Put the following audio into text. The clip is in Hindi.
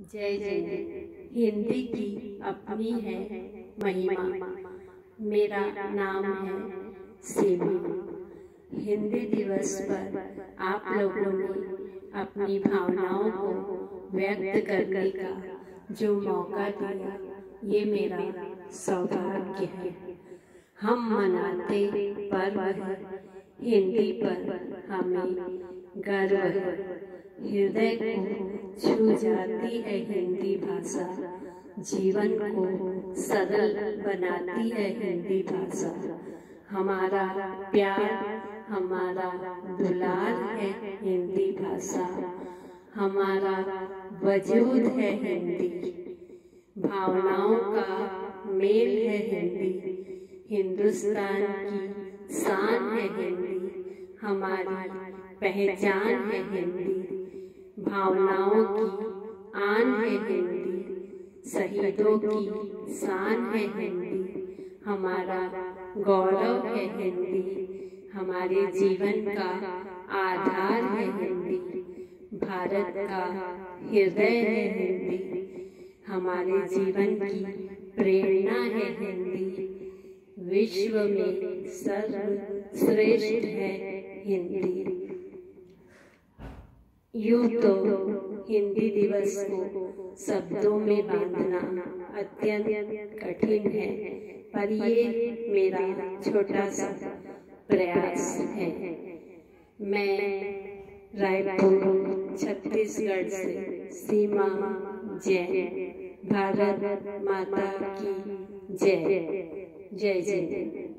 जय जय हिंदी की अपनी है महिमा। मेरा नाम है सीमा। हिंदी दिवस पर आप लोगों ने अपनी भावनाओं को व्यक्त करने का जो मौका दिया ये मेरा सौभाग्य है। हम मनाते पर्व हिंदी पर हमें गर्व, हृदय को छू जाती है हिंदी भाषा, जीवन को सरल बनाती है हिंदी भाषा। हमारा प्यार, हमारा दुलार है हिंदी भाषा। हमारा वजूद है हिंदी। भावनाओं का मेल है हिंदी। हिंदुस्तान की शान है हिंदी। हमारी पहचान है हिंदी, भावनाओं की आन है हिंदी, शहीदों की शान है हिंदी, हमारा गौरव है हिंदी, हमारे जीवन का आधार है हिंदी, भारत का हृदय है हिंदी, हमारे जीवन की प्रेरणा है हिंदी, विश्व में सर्वश्रेष्ठ है हिंदी। यूँ तो हिंदी दिवस को शब्दों में बांधना अत्यंत कठिन है, पर ये मेरा छोटा सा प्रयास है। मैं रायपुर, छत्तीसगढ़ से सीमा जय। भारत माता की जय। जय जय।